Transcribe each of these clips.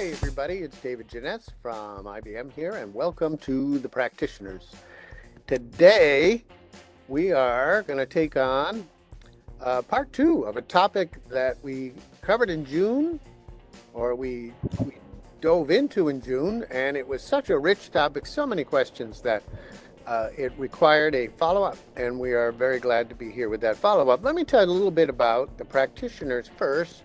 Hi, everybody. It's David Jenness from IBM here, and welcome to the practitioners. Today, we are going to take on uh, part two of a topic that we covered in June, or we, we dove into in June, and it was such a rich topic, so many questions that uh, it required a follow up, and we are very glad to be here with that follow up. Let me tell you a little bit about the practitioners first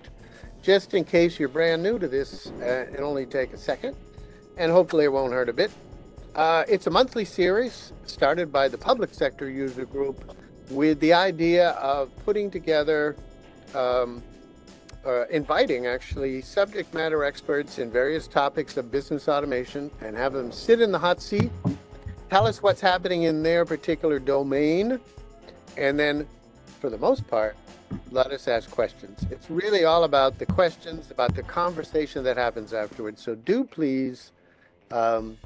just in case you're brand new to this, uh, it'll only take a second, and hopefully it won't hurt a bit. Uh, it's a monthly series started by the public sector user group with the idea of putting together, um, uh, inviting actually subject matter experts in various topics of business automation and have them sit in the hot seat, tell us what's happening in their particular domain, and then, for the most part, let us ask questions. It's really all about the questions, about the conversation that happens afterwards. So do please um,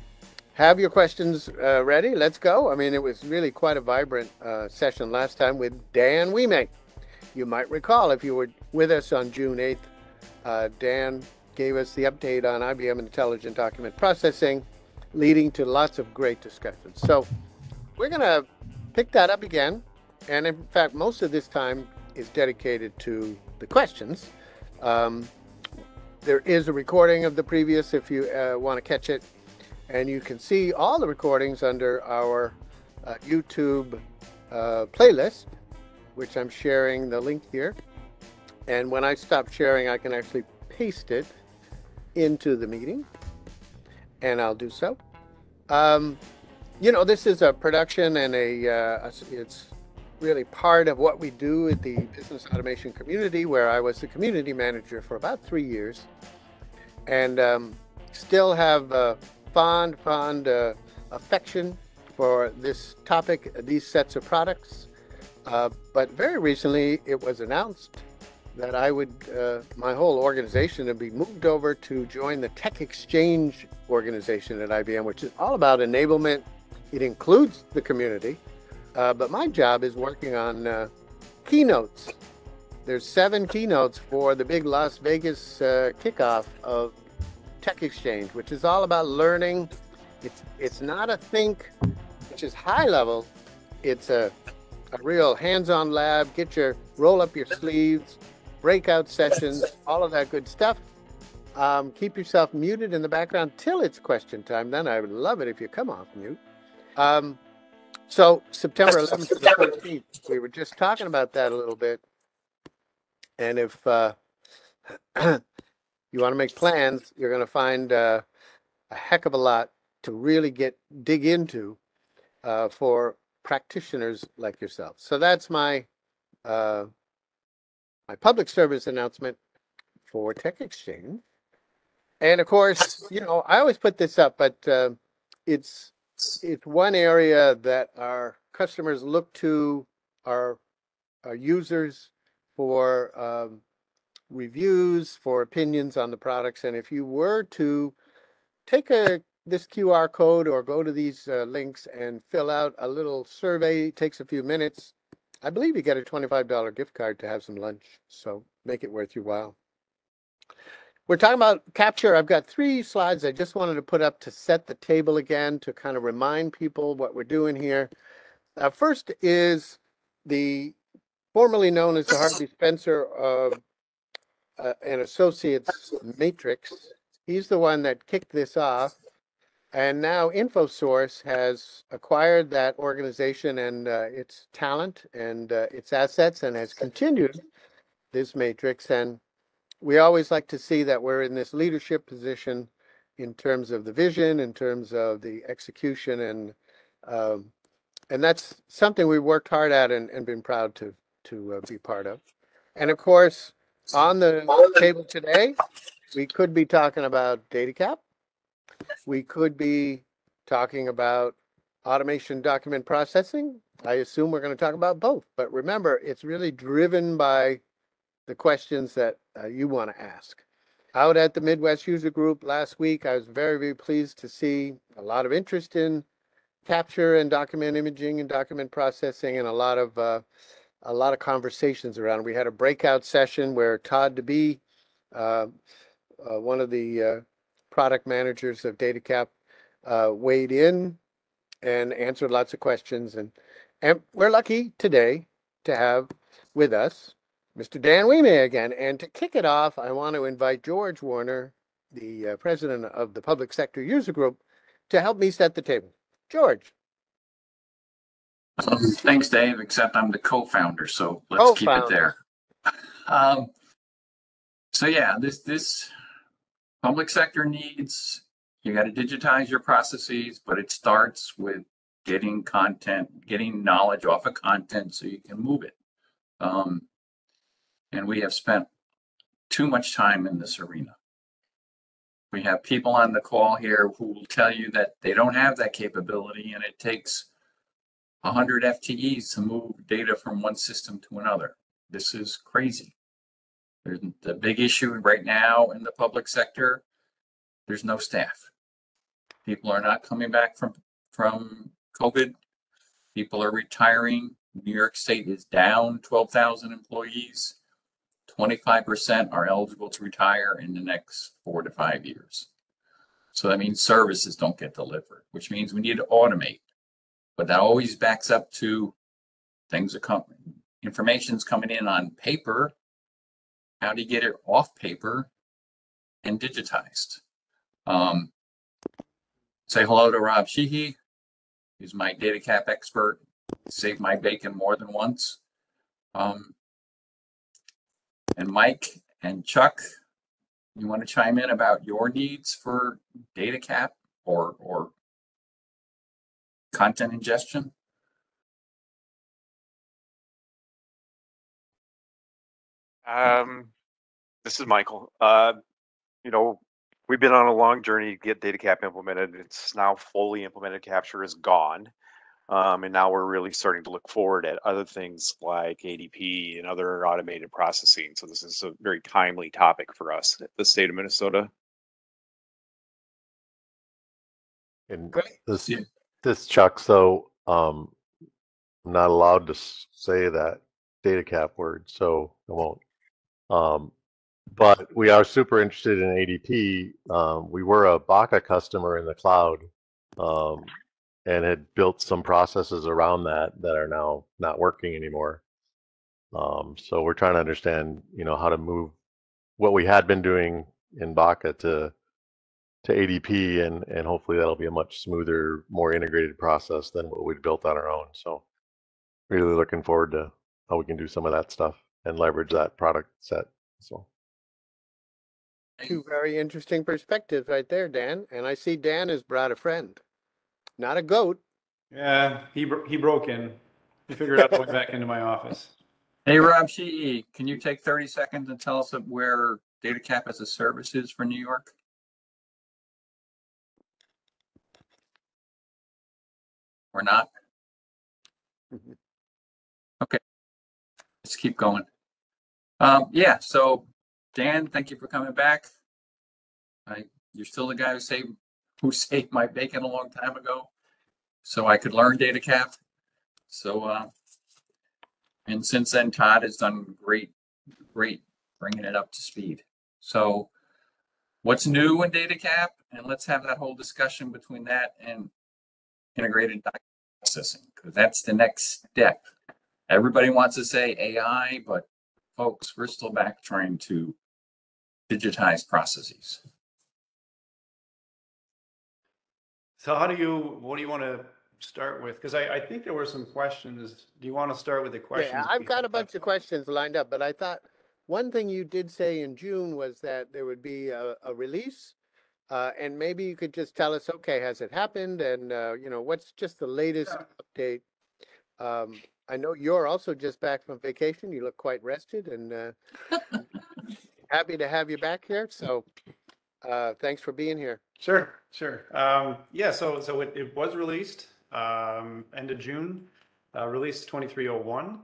have your questions uh, ready. Let's go. I mean, it was really quite a vibrant uh, session last time with Dan Ouimet. You might recall if you were with us on June 8th, uh, Dan gave us the update on IBM Intelligent Document Processing, leading to lots of great discussions. So we're going to pick that up again. And in fact, most of this time is dedicated to the questions. Um, there is a recording of the previous if you uh, want to catch it. And you can see all the recordings under our uh, YouTube uh, playlist, which I'm sharing the link here. And when I stop sharing, I can actually paste it into the meeting. And I'll do so. Um, you know, this is a production and a, uh, it's really part of what we do at the business automation community, where I was the community manager for about three years, and um, still have fond, fond uh, affection for this topic, these sets of products. Uh, but very recently, it was announced that I would, uh, my whole organization would be moved over to join the Tech Exchange organization at IBM, which is all about enablement. It includes the community, uh, but my job is working on uh, keynotes. There's seven keynotes for the big Las Vegas uh, kickoff of Tech Exchange, which is all about learning. It's it's not a think, which is high level. It's a a real hands-on lab. Get your roll up your sleeves, breakout sessions, all of that good stuff. Um, keep yourself muted in the background till it's question time. Then I would love it if you come off mute. Um, so September 11th to the 14th, we were just talking about that a little bit. And if uh, you want to make plans, you're going to find uh, a heck of a lot to really get dig into uh, for practitioners like yourself. So that's my uh, my public service announcement for Tech Exchange. And of course, you know, I always put this up, but uh, it's it's one area that our customers look to our, our users for um, reviews, for opinions on the products. And if you were to take a this QR code or go to these uh, links and fill out a little survey, it takes a few minutes. I believe you get a $25 gift card to have some lunch. So make it worth your while. We're talking about capture. I've got three slides I just wanted to put up to set the table again to kind of remind people what we're doing here. Uh, first is the formerly known as the Harvey Spencer uh, uh, and Associates Matrix. He's the one that kicked this off. And now InfoSource has acquired that organization and uh, its talent and uh, its assets and has continued this matrix. And we always like to see that we're in this leadership position in terms of the vision, in terms of the execution, and um, and that's something we worked hard at and, and been proud to to uh, be part of. And of course, on the table today, we could be talking about DataCap. We could be talking about automation document processing. I assume we're going to talk about both. But remember, it's really driven by the questions that uh, you want to ask. Out at the Midwest User Group last week, I was very, very pleased to see a lot of interest in capture and document imaging and document processing and a lot of uh, a lot of conversations around. We had a breakout session where Todd DeBee, uh, uh, one of the uh, product managers of DataCap uh, weighed in and answered lots of questions. And, and we're lucky today to have with us Mr. Dan Ouimet again. And to kick it off, I want to invite George Warner, the uh, president of the Public Sector User Group, to help me set the table. George. Um, thanks, Dave, except I'm the co-founder, so let's keep it there. Um, so yeah, this, this public sector needs, you gotta digitize your processes, but it starts with getting content, getting knowledge off of content so you can move it. Um, and we have spent too much time in this arena. We have people on the call here who will tell you that they don't have that capability and it takes 100 FTEs to move data from one system to another. This is crazy. There's the big issue right now in the public sector. There's no staff. People are not coming back from from COVID. People are retiring. New York State is down 12,000 employees. 25% are eligible to retire in the next four to five years. So that means services don't get delivered, which means we need to automate. But that always backs up to things are coming, information's coming in on paper. How do you get it off paper and digitized? Um, say hello to Rob Sheehy, who's my DataCap expert. Saved my bacon more than once. Um, and Mike and Chuck, you want to chime in about your needs for DataCap or or content ingestion? Um, this is Michael. Uh, you know, we've been on a long journey to get DataCap implemented. It's now fully implemented. Capture is gone. Um, and now we're really starting to look forward at other things like ADP and other automated processing. So this is a very timely topic for us at the state of Minnesota. And Great. this, Yeah. this Chuck, so, um, I'm not allowed to say that DataCap word, so I won't. Um, but we are super interested in ADP. Um, we were a BACA customer in the cloud, um, and had built some processes around that that are now not working anymore. Um, so we're trying to understand, you know, how to move what we had been doing in BACA to to ADP, and and hopefully that'll be a much smoother, more integrated process than what we'd built on our own. So really looking forward to how we can do some of that stuff and leverage that product set. So Two very interesting perspectives right there, Dan. And I see Dan has brought a friend, not a goat. Yeah, he bro- he broke in. He figured out the way back into my office. Hey, Rob Shee, can you take 30 seconds and tell us where DataCap as a service is for New York? Or not? Mhm. Okay, let's keep going. Um, yeah, so Dan, thank you for coming back. I, you're still the guy who saved, who saved my bacon a long time ago, so I could learn DataCap. So, uh, and since then, Todd has done great, great bringing it up to speed. So what's new in DataCap? And let's have that whole discussion between that and integrated processing, because that's the next step. Everybody wants to say AI, but folks, we're still back trying to digitize processes. So how do you? What do you want to start with? Because I, I think there were some questions. Do you want to start with the questions? Yeah, I've got a bunch of questions lined up, but I thought one thing you did say in June was that there would be a, a release. Uh, and maybe you could just tell us, okay, has it happened? And, uh, you know, what's just the latest update? Um, I know you're also just back from vacation. You look quite rested and, uh, happy to have you back here. So, uh, thanks for being here. Sure, sure. Um, yeah, so so it, it was released um, end of June, uh, released 2301.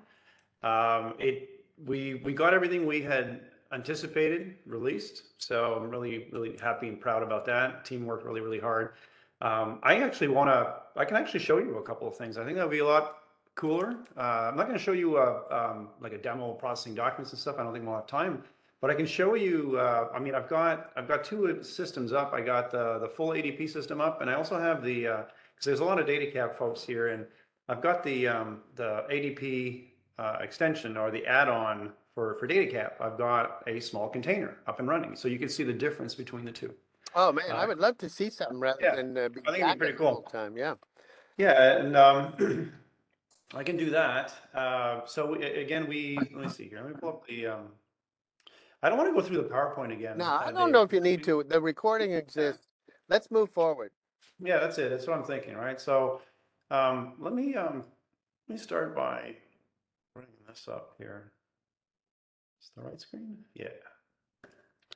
Um, it we we got everything we had anticipated released, so I'm really really happy and proud about that. Team worked really really hard. Um, I actually want to I can actually show you a couple of things. I think that'll be a lot cooler. Uh, I'm not going to show you a um, like a demo processing documents and stuff. I don't think we'll have time. But I can show you, uh, I mean, I've got, I've got two systems up. I got the, the full ADP system up and I also have the, uh, cause there's a lot of DataCap folks here and I've got the, um, the ADP, uh, extension or the add-on for, for data cap. I've got a small container up and running. So you can see the difference between the two. Oh, man, I Uh, would love to see something rather yeah, than uh, be I think it'd be pretty it the whole cool. time, yeah. Yeah, and um, I can do that. Uh, so we- again, we, let me see here. Let me pull up the, um, I don't want to go through the PowerPoint again. No, uh, I don't Dave. know if you need to. The recording exists. Let's move forward. Yeah, that's it. That's what I'm thinking, right? So, um, let me, um, let me start by bringing this up here. Is the right screen? Yeah.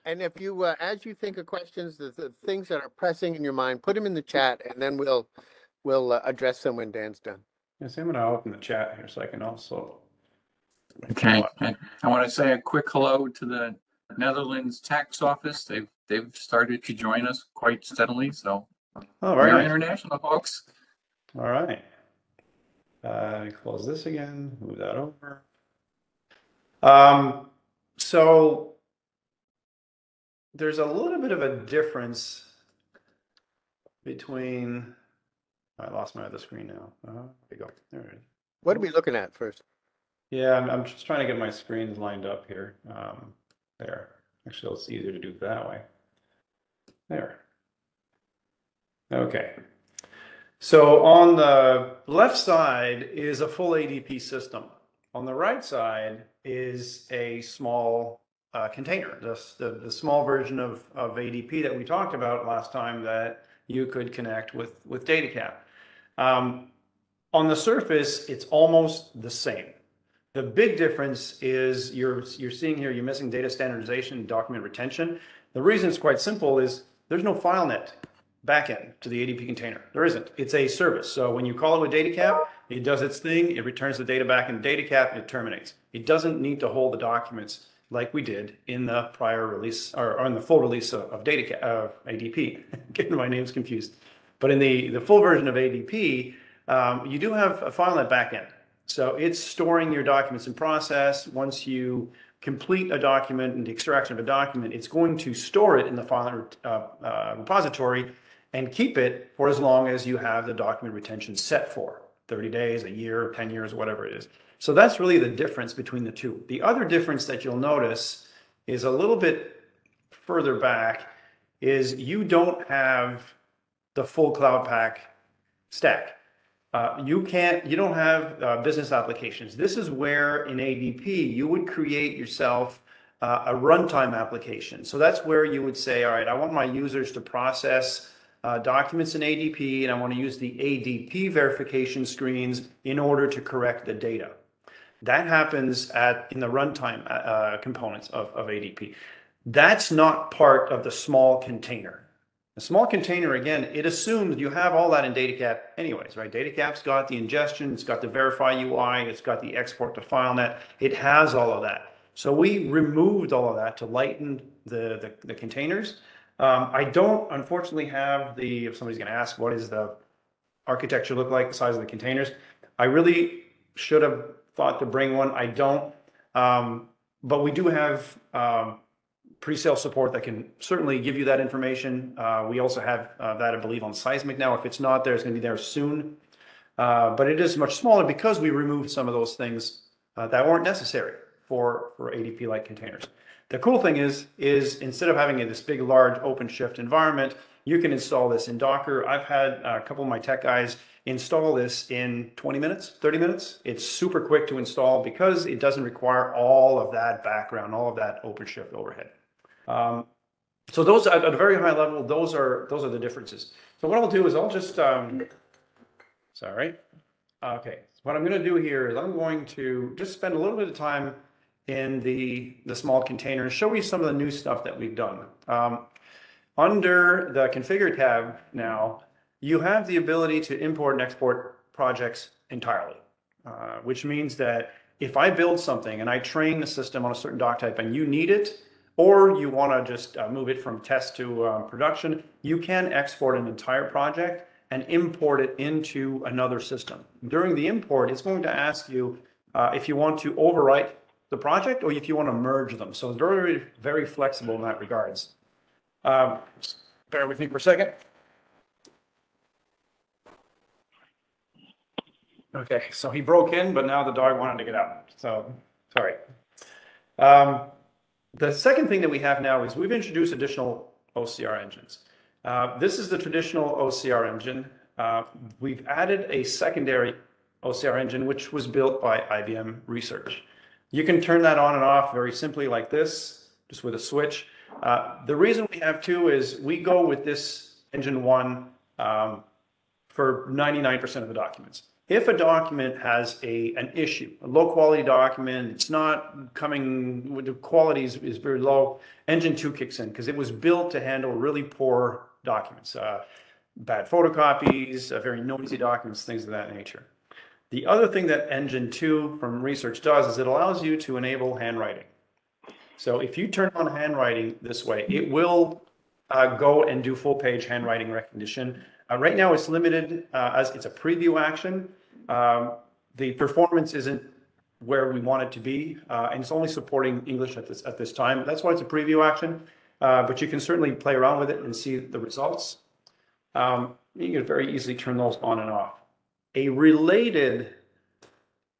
And if you, uh, as you think of questions, the, the things that are pressing in your mind, put them in the chat and then we'll, we'll uh, address them when Dan's done. Yes, I'm gonna open the chat here so I can also. Okay, and I want to say a quick hello to the Netherlands Tax Office. They've, they've started to join us quite steadily, so all right, we're international, folks. All right. Uh, close this again, move that over. Um, so there's a little bit of a difference between, I lost my other screen now. Uh, there we go. There it is. What are we looking at first? Yeah, I'm, I'm just trying to get my screens lined up here. Um, there. Actually, it's easier to do that way. There. Okay. So on the left side is a full ADP system. On the right side is a small uh, container, the, the, the small version of, of ADP that we talked about last time that you could connect with, with DataCap. Um, on the surface, it's almost the same. The big difference is you're, you're seeing here, you're missing data standardization and document retention. The reason it's quite simple is there's no FileNet backend to the ADP container. There isn't. It's a service. So when you call it with DataCap, it does its thing. It returns the data back in DataCap. And it terminates. It doesn't need to hold the documents like we did in the prior release or, in the full release of, of DataCap, of ADP. Getting my names confused. But in the, the full version of ADP, um, you do have a FileNet backend. So it's storing your documents in process. Once you complete a document and the extraction of a document, it's going to store it in the file uh, uh, repository and keep it for as long as you have the document retention set for 30 days, a year, 10 years, whatever it is. So that's really the difference between the two. The other difference that you'll notice is a little bit further back is you don't have the full Cloud Pak stack. Uh, you can't, you don't have uh, business applications. This is where in ADP, you would create yourself uh, a runtime application. So that's where you would say, all right, I want my users to process uh, documents in ADP and I want to use the ADP verification screens in order to correct the data. That happens at in the runtime uh, uh, components of, of ADP. That's not part of the small container. A small container, again, it assumes you have all that in DataCap anyways, right? DataCap's got the ingestion, it's got the verify UI, it's got the export to FileNet. It has all of that. So we removed all of that to lighten the, the, the containers. Um, I don't unfortunately have the, if somebody's gonna ask, what is the architecture look like, the size of the containers? I really should have thought to bring one. I don't. Um, but we do have, um, pre-sale support that can certainly give you that information. Uh, we also have uh, that, I believe, on Seismic now. If it's not there, it's going to be there soon. Uh, but it is much smaller because we removed some of those things uh, that weren't necessary for, for ADP-like containers. The cool thing is, is instead of having this big, large OpenShift environment, you can install this in Docker. I've had a couple of my tech guys install this in 20 minutes, 30 minutes. It's super quick to install because it doesn't require all of that background, all of that OpenShift overhead. Um, so those at, at a very high level, those are those are the differences. So what I'll do is I'll just um, sorry. Okay, what I'm going to do here is I'm going to just spend a little bit of time in the the small container and show you some of the new stuff that we've done. Um, under the configure tab now, you have the ability to import and export projects entirely, uh, which means that if I build something and I train the system on a certain doc type and you need it, or you want to just uh, move it from test to uh, production, you can export an entire project and import it into another system. During the import, it's going to ask you uh, if you want to overwrite the project or if you want to merge them. So it's very, very flexible in that regards. Um, bear with me for a second. Okay, so he broke in, but now the dog wanted to get out. So, sorry. Um, the second thing that we have now is we've introduced additional OCR engines. Uh, this is the traditional OCR engine. Uh, we've added a secondary OCR engine, which was built by IBM Research. You can turn that on and off very simply like this, just with a switch. Uh, the reason we have two is we go with this engine one um, for 99% of the documents. If a document has a an issue, a low quality document, it's not coming with the quality is, is very low, engine two kicks in because it was built to handle really poor documents, uh, bad photocopies, uh, very noisy documents, things of that nature. The other thing that engine two from research does is it allows you to enable handwriting. So if you turn on handwriting this way, it will uh, go and do full page handwriting recognition. Uh, right now it's limited uh, as it's a preview action. Um, the performance isn't where we want it to be, uh, and it's only supporting English at this at this time. That's why it's a preview action, uh, but you can certainly play around with it and see the results. Um, you can very easily turn those on and off. A related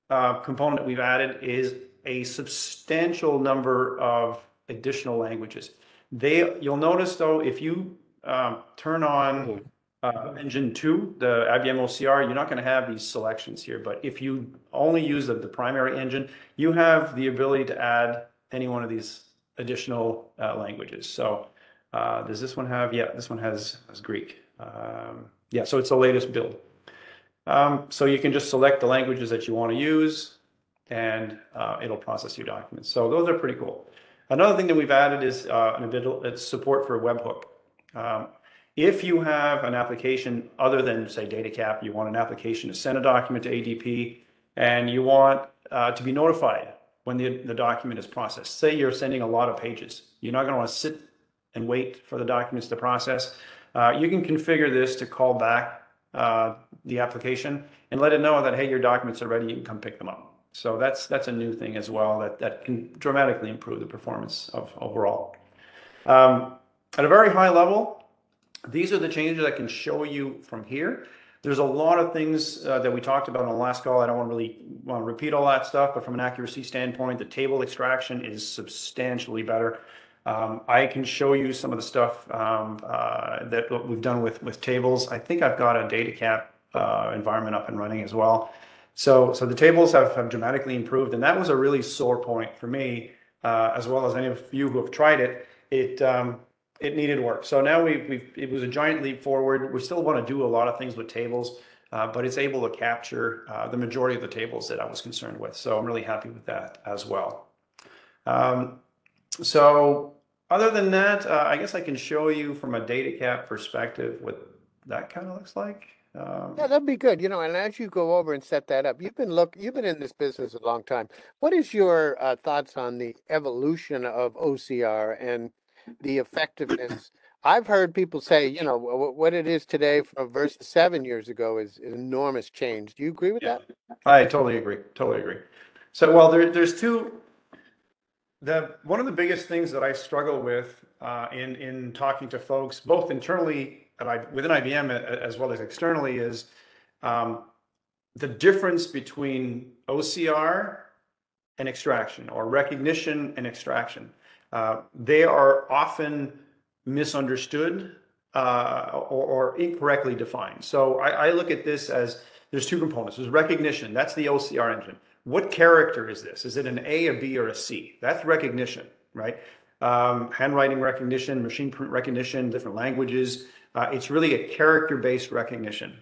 uh, component we've added is a substantial number of additional languages. They, you'll notice though, if you um, turn on uh, engine two, the IBM OCR, you're not going to have these selections here. But if you only use the, the primary engine, you have the ability to add any one of these additional uh, languages. So uh, does this one have? Yeah, this one has, has Greek. Um, yeah, so it's the latest build. Um, so you can just select the languages that you want to use and uh, it'll process your documents. So those are pretty cool. Another thing that we've added is uh, an it's support for webhook. Um, if you have an application other than say DataCap, you want an application to send a document to ADP and you want uh, to be notified when the, the document is processed. Say you're sending a lot of pages. You're not going to want to sit and wait for the documents to process. Uh, you can configure this to call back uh, the application and let it know that, hey, your documents are ready, you can come pick them up. So that's that's a new thing as well that, that can dramatically improve the performance of overall. Um, at a very high level, these are the changes I can show you from here. There's a lot of things uh, that we talked about on the last call. I don't want to really want to repeat all that stuff, but from an accuracy standpoint, the table extraction is substantially better. Um, I can show you some of the stuff um, uh, that we've done with with tables. I think I've got a DataCap uh, environment up and running as well. So, so the tables have, have dramatically improved, and that was a really sore point for me, uh, as well as any of you who have tried it. It um, it needed work. So now we've, we've it was a giant leap forward. We still want to do a lot of things with tables, uh, but it's able to capture uh, the majority of the tables that I was concerned with. So I'm really happy with that as well. Um, so other than that, uh, I guess I can show you from a DataCap perspective what that kind of looks like. Um, Yeah, that'd be good. You know, and as you go over and set that up, you've been look, you've been in this business a long time. What is your uh, thoughts on the evolution of OCR and the effectiveness. I've heard people say, you know, what it is today versus seven years ago is an enormous change. Do you agree with Yeah. that? I totally agree. Totally agree. So, well, there, there's two. The one of the biggest things that I struggle with uh, in in talking to folks, both internally at I, within IBM as well as externally, is um, the difference between OCR and extraction, or recognition and extraction. Uh, they are often misunderstood uh, or, or, incorrectly defined. So I, I, look at this as there's two components. There's recognition. That's the OCR engine. What character is this? Is it an A, a B, or a C? That's recognition, right? Um, handwriting recognition, machine print recognition, different languages. Uh, it's really a character-based recognition.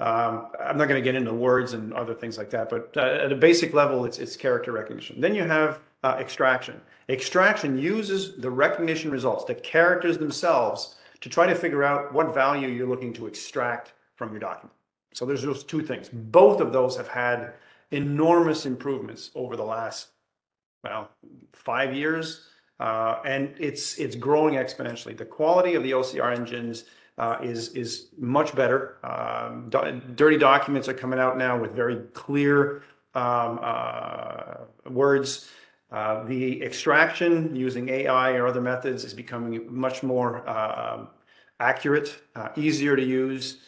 Um, I'm not going to get into words and other things like that, but uh, at a basic level, it's, it's character recognition. Then you have uh, extraction. Extraction uses the recognition results, the characters themselves, to try to figure out what value you're looking to extract from your document. So there's those two things. Both of those have had enormous improvements over the last, well, five years, uh, and it's it's growing exponentially. The quality of the OCR engines uh, is is much better. Um, do dirty documents are coming out now with very clear um, uh, words. Uh, the extraction using AI or other methods is becoming much more uh, um, accurate, uh, easier to use.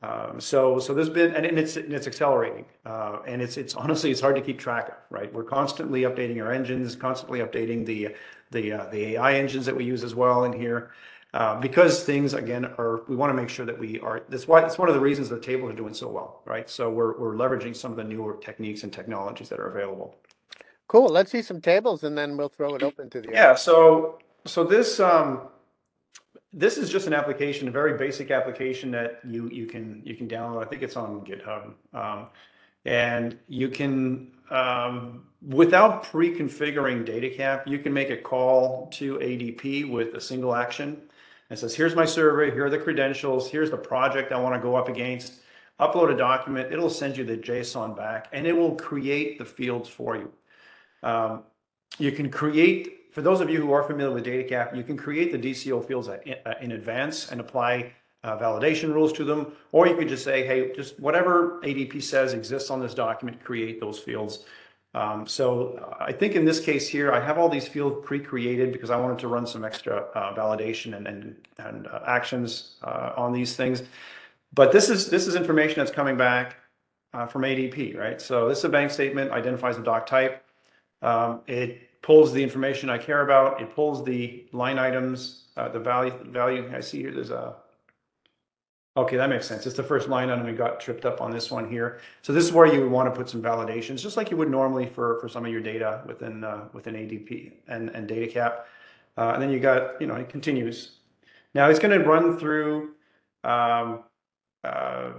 Um, so, so there's been, and it's, and it's accelerating, uh, and it's, it's honestly, it's hard to keep track of, right? We're constantly updating our engines, constantly updating the, the, uh, the AI engines that we use as well in here. Uh, because things again are, we want to make sure that we are, that's why, it's one of the reasons the tables are doing so well, right? So we're, we're leveraging some of the newer techniques and technologies that are available. Cool. Let's see some tables and then we'll throw it open to the. Yeah, so, so this, um, this is just an application, a very basic application that you, you can, you can download. I think it's on GitHub. Um, and you can, um, without pre-configuring DataCap, you can make a call to ADP with a single action. It says, here's my server, here are the credentials, here's the project I want to go up against. Upload a document, it'll send you the JSON back, and it will create the fields for you. Um, you can create, for those of you who are familiar with DataCap, you can create the DCO fields in, advance and apply uh, validation rules to them, or you could just say, hey, just whatever ADP says exists on this document, create those fields. Um, so uh, I think in this case here, I have all these fields pre-created because I wanted to run some extra uh, validation and and, and uh, actions uh, on these things. But this is this is information that's coming back uh, from ADP, right? So this is a bank statement, identifies the doc type. Um, it pulls the information I care about. It pulls the line items, uh, the value value. I see here. There's a Okay, that makes sense. It's the first line item we got tripped up on this one here. So this is where you would want to put some validations, just like you would normally for, for some of your data within, uh, within ADP and, and DataCap. Uh, and then you got, you know, it continues. Now it's going to run through, um, uh,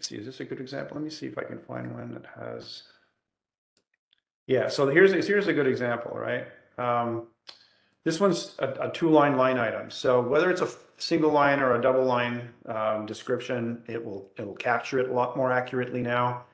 see, is this a good example? Let me see if I can find one that has, yeah, so here's, here's a good example, right? Um, this one's a, a two-line line item. So whether it's a single line or a double line um, description, it will it will capture it a lot more accurately now.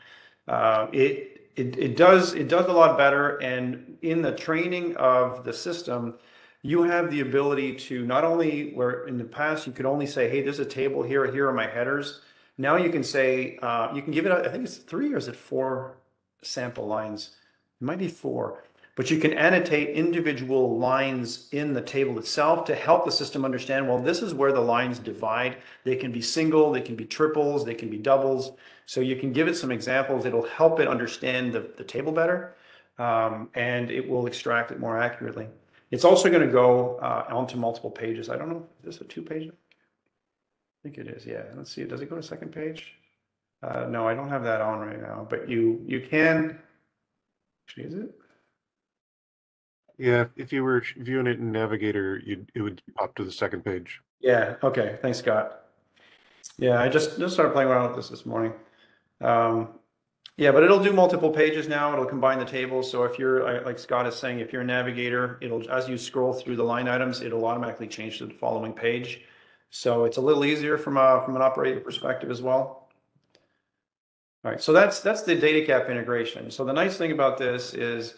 Uh, it, it it does it does a lot better, and in the training of the system, you have the ability to not only where in the past you could only say, hey, there's a table here, here are my headers. Now you can say uh, you can give it. I think it's three or is it four sample lines? It might be four but you can annotate individual lines in the table itself to help the system understand, well, this is where the lines divide. They can be single, they can be triples, they can be doubles. So you can give it some examples. It'll help it understand the, the table better, um, and it will extract it more accurately. It's also going to go uh, onto multiple pages. I don't know, is this a two page? I think it is, yeah. Let's see, does it go to second page? Uh, no, I don't have that on right now, but you, you can, is it? Yeah, if you were viewing it in Navigator, you'd, it would pop to the second page. Yeah, okay, thanks, Scott. Yeah, I just, just started playing around with this this morning. Um, yeah, but it'll do multiple pages now. It'll combine the tables. So if you're, like Scott is saying, if you're a navigator, it'll, as you scroll through the line items, it'll automatically change to the following page. So it's a little easier from a, from an operator perspective as well. All right, so that's, that's the DataCap integration. So the nice thing about this is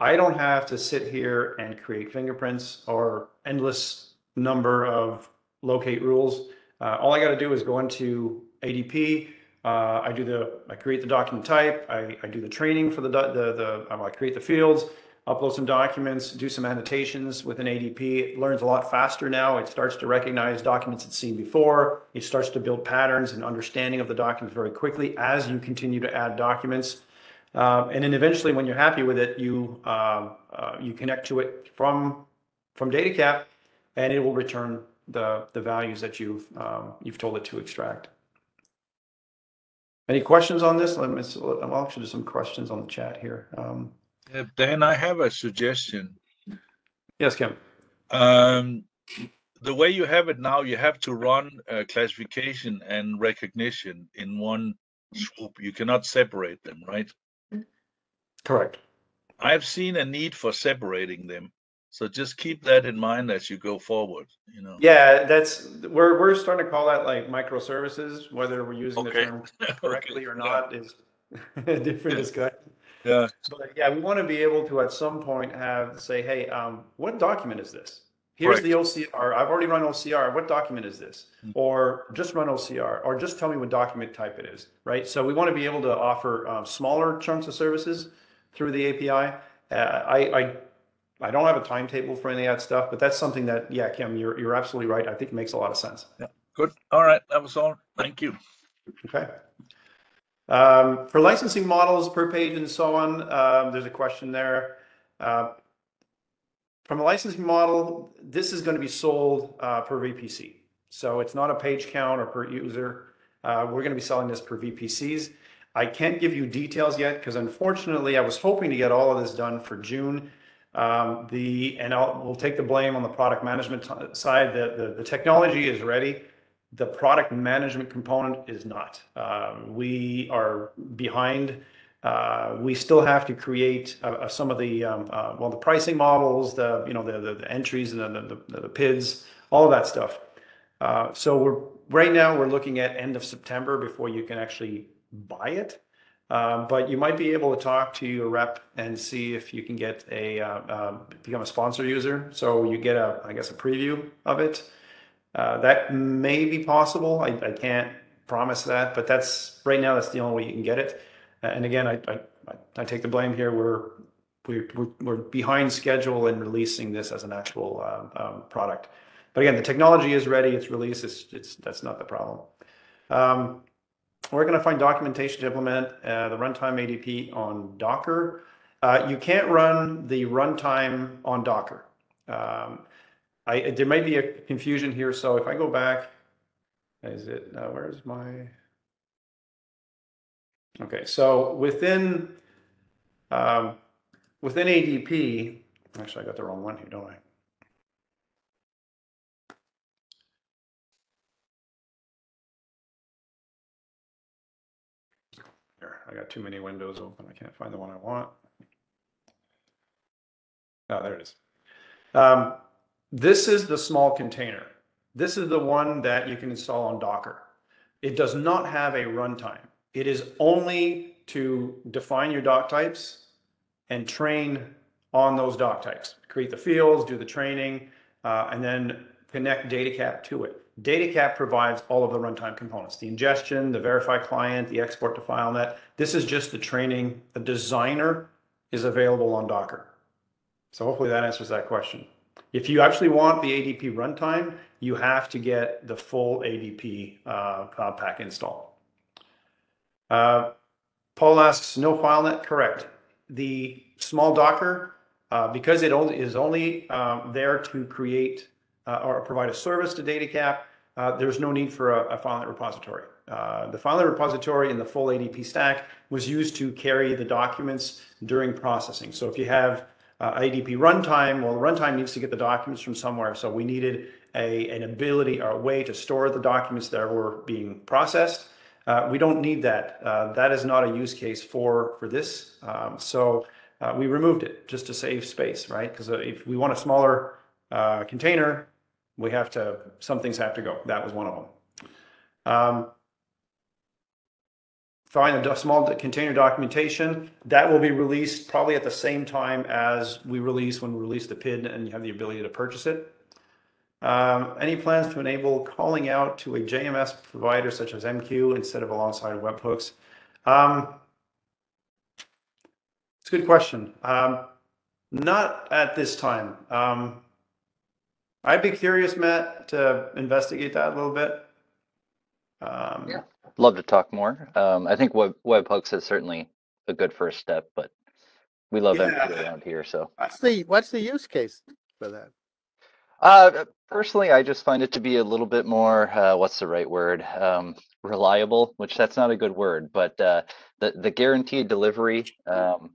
I don't have to sit here and create fingerprints or endless number of locate rules. Uh, all I got to do is go into ADP. Uh, I do the, I create the document type. I, I do the training for the, the, the, I create the fields, upload some documents, do some annotations with an ADP. It learns a lot faster now. It starts to recognize documents it's seen before. It starts to build patterns and understanding of the documents very quickly as you continue to add documents. Um, and then eventually, when you're happy with it, you um, uh, you connect to it from from DataCap, and it will return the the values that you've um, you've told it to extract. Any questions on this? Let me, I'll actually do some questions on the chat here. Um, Uh, Dan, I have a suggestion. yes, Kim. Um, the way you have it now, you have to run uh, classification and recognition in one swoop. You cannot separate them, right? Correct. I've seen a need for separating them. So just keep that in mind as you go forward, you know. Yeah, that's we're we're starting to call that like microservices. Whether we're using Okay. the term correctly or Yeah. not is a different Yeah. discussion. Yeah, But yeah, we want to be able to at some point have say, hey, um, what document is this? here's the OCR. I've already run OCR. What document is this? Mm. Or just run OCR, or just tell me what document type it is, right? So we want to be able to offer um, smaller chunks of services through the API. Uh, I, I, I don't have a timetable for any of that stuff, but that's something that, yeah, Kim, you're, you're absolutely right. I think it makes a lot of sense. Good. All right. That was all. Thank you. Okay. Um, for licensing models per page and so on, um, there's a question there. Uh, from a licensing model, this is going to be sold uh, per VPC. So it's not a page count or per user. Uh, we're going to be selling this per VPCs. I can't give you details yet because unfortunately, I was hoping to get all of this done for June. Um, the and I'll we'll take the blame on the product management side. The, the the technology is ready the product management component is not. Um, we are behind. Uh, we still have to create uh, uh, some of the um, uh, well the pricing models, the you know the the, the entries and the, the the PIDs, all of that stuff. Uh, so we're right now we're looking at end of September before you can actually buy it. Um, but you might be able to talk to your rep and see if you can get a uh, become a sponsor user. So you get a I guess a preview of it. Uh, that may be possible. I, I can't promise that, but that's right now. That's the only way you can get it. Uh, and again, I, I, I take the blame here. We're we're, we're, behind schedule in releasing this as an actual um, um, product. But again, the technology is ready. It's released. It's, it's that's not the problem. Um, we're going to find documentation to implement uh, the runtime ADP on Docker. Uh, you can't run the runtime on Docker. Um, I, there may be a confusion here, so if I go back, is it, uh, where's my? Okay, so within, um, within ADP, actually I got the wrong one here, don't I? Here, I got too many windows open. I can't find the one I want. Oh, there it is. Um, this is the small container. This is the one that you can install on Docker. It does not have a runtime. It is only to define your doc types and train on those doc types. Create the fields, do the training, uh, and then connect DataCap to it. DataCap provides all of the runtime components, the ingestion, the verify client, the export to FileNet. This is just the training. The designer is available on Docker. So hopefully that answers that question. If you actually want the ADP runtime, you have to get the full ADP uh, Cloud install. Uh, Paul asks, no FileNet? Correct. The small Docker, uh, because it only is only um, there to create uh, or provide a service to DataCap, uh, there's no need for a, a FileNet repository. Uh, the FileNet repository in the full ADP stack was used to carry the documents during processing. So if you have uh, runtime, well, the runtime needs to get the documents from somewhere. So we needed a, an ability or a way to store the documents that were being processed. Uh, we don't need that. Uh, that is not a use case for, for this. Um, so uh, we removed it just to save space, right? Because uh, if we want a smaller uh, container, we have to, some things have to go. That was one of them. Um, find a small container documentation that will be released probably at the same time as we release when we release the PID and you have the ability to purchase it. Um, any plans to enable calling out to a JMS provider such as MQ instead of alongside webhooks? Um, it's a good question. Um, not at this time. Um, I'd be curious, Matt, to investigate that a little bit. Um, Yeah. Love to talk more. Um, I think web webhooks is certainly a good first step, but we love Yeah. MQ around here. So What's the, what's the use case for that? uh, personally, I just find it to be a little bit more, uh, what's the right word? Um, reliable, which that's not a good word, but uh, the, the guaranteed delivery um,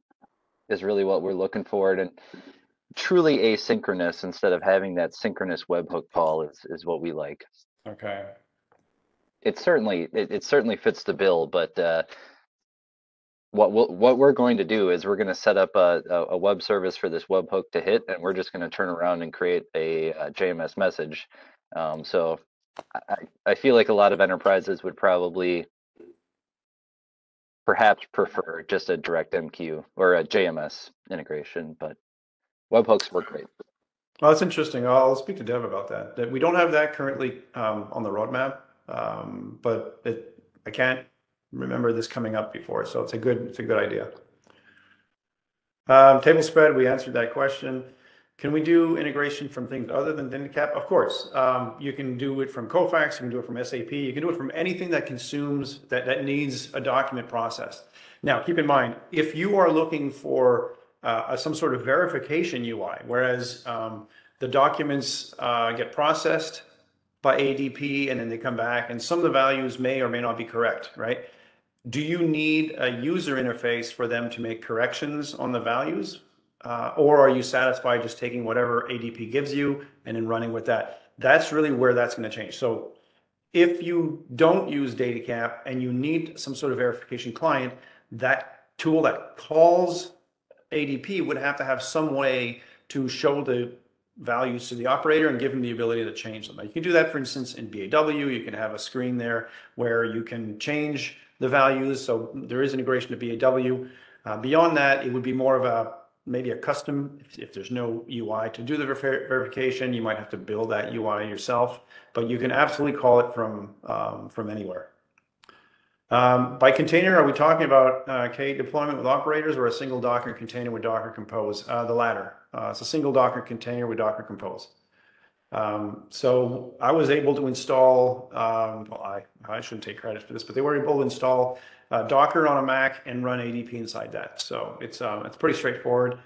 is really what we're looking for. And truly asynchronous instead of having that synchronous webhook call is, is what we like. Okay. It certainly it, it certainly fits the bill but uh what we'll, what we're going to do is we're going to set up a, a, web service for this webhook to hit and we're just going to turn around and create a, a jms message um, so I, I feel like a lot of enterprises would probably perhaps prefer just a direct mq or a jms integration but webhooks work great Well, that's interesting. I'll speak to Dev about that. That we don't have that currently um, on the roadmap, um, but it, I can't remember this coming up before, so it's a good it's a good idea. Um, table spread, we answered that question. Can we do integration from things other than DataCap? Of course. Um, you can do it from Kofax, you can do it from SAP, you can do it from anything that consumes, that, that needs a document processed. Now, keep in mind, if you are looking for uh, some sort of verification UI, whereas um, the documents uh, get processed by ADP and then they come back, and some of the values may or may not be correct, right? Do you need a user interface for them to make corrections on the values? Uh, or are you satisfied just taking whatever ADP gives you and then running with that? That's really where that's going to change. So if you don't use DataCap and you need some sort of verification client, that tool that calls ADP would have to have some way to show the values to the operator and give them the ability to change them. You can do that, for instance, in BAW. You can have a screen there where you can change the values. So there is integration to BAW. Uh, beyond that, it would be more of a maybe a custom, if, if there's no UI to do the ver verification, you might have to build that UI yourself, but you can absolutely call it from, um, from anywhere. Um, by container, are we talking about uh, K deployment with operators or a single Docker container with Docker Compose? Uh, the latter. Uh, it's a single Docker container with Docker Compose. Um, so I was able to install, um, well, I, I shouldn't take credit for this, but they were able to install Docker on a Mac and run ADP inside that. So it's, it's pretty straightforward.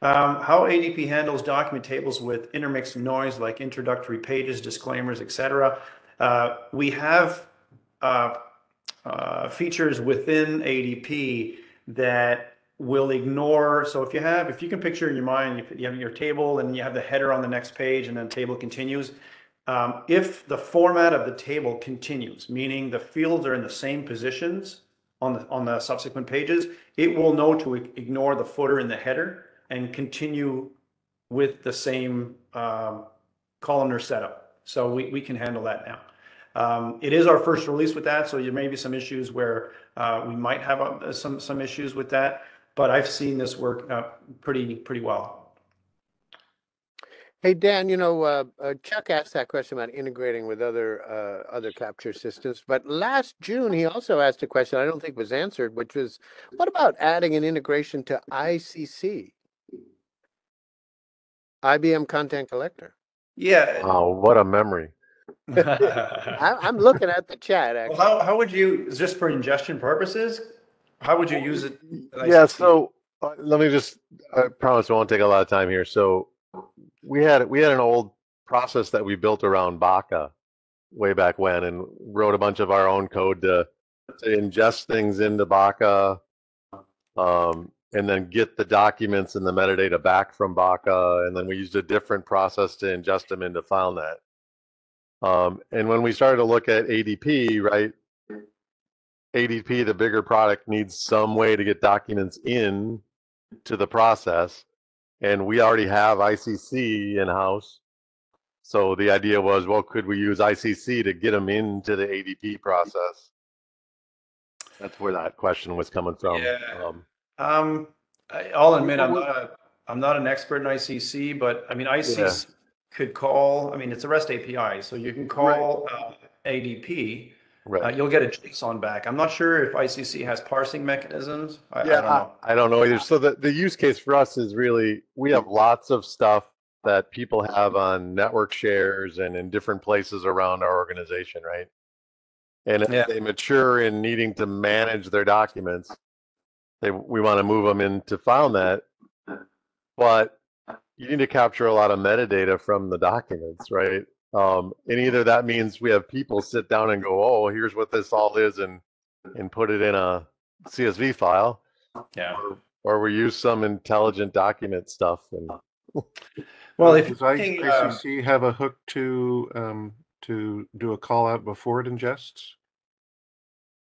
How ADP handles document tables with intermixed noise like introductory pages, disclaimers, etc. We have uh, features within ADP that will ignore. So if you have, if you can picture in your mind, you have your table and you have the header on the next page and then table continues. Um, if the format of the table continues, meaning the fields are in the same positions on the, on the subsequent pages, it will know to ignore the footer and the header and continue with the same um, columnar setup. So we, we can handle that now. Um, it is our first release with that, so there may be some issues where uh, we might have uh, some some issues with that, but I've seen this work uh, pretty pretty well. Hey, Dan, you know, uh, uh, Chuck asked that question about integrating with other uh, other capture systems, but last June he also asked a question I don't think was answered, which was, what about adding an integration to ICC, IBM Content Collector? Yeah. Oh, what a memory. I, I'm looking at the chat. Well, how, how would you, just for ingestion purposes, how would you use it? Yeah, so uh, let me just, I promise I won't take a lot of time here. So we had, we had an old process that we built around BACA way back when and wrote a bunch of our own code to, to ingest things into BACA. Um, and then get the documents and the metadata back from BACA. And then we used a different process to ingest them into FileNet. Um, and when we started to look at ADP, right, ADP, the bigger product, needs some way to get documents in to the process. And we already have ICC in house. So the idea was, well, could we use ICC to get them into the ADP process? That's where that question was coming from. Yeah. Um, Um, I, I'll admit, I'm not a, I'm not an expert in ICC, but I mean, ICC could call, I mean, it's a REST API, so you can call uh, ADP. Uh, right. you'll get a JSON back. I'm not sure if ICC has parsing mechanisms. I, I Yeah, don't know. I, I don't know either. So the, the use case for us is really, we have lots of stuff that people have on network shares and in different places around our organization, right? And if Yeah. they mature in needing to manage their documents, they, we want to move them into FileNet. But you need to capture a lot of metadata from the documents, right? Um, and either that means we have people sit down and go, oh, here's what this all is and, and put it in a CSV file Yeah. or we use some intelligent document stuff and Well, if Does you're uh, have a hook to, um, to do a call out before it ingests?